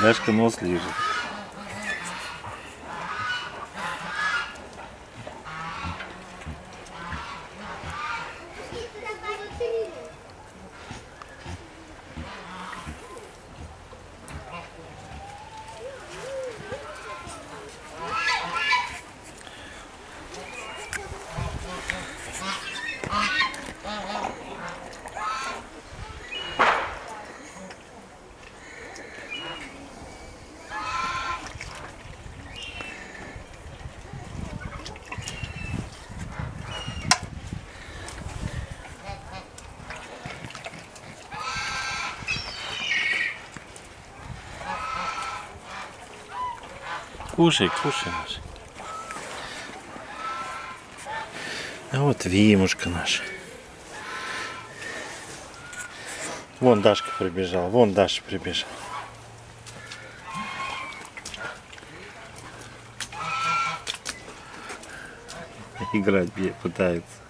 Дашка нос лежит. Кушай, кушай наш. А вот Вимушка наша. Вон Дашка прибежал, вон Даша прибежал. Играть пытается.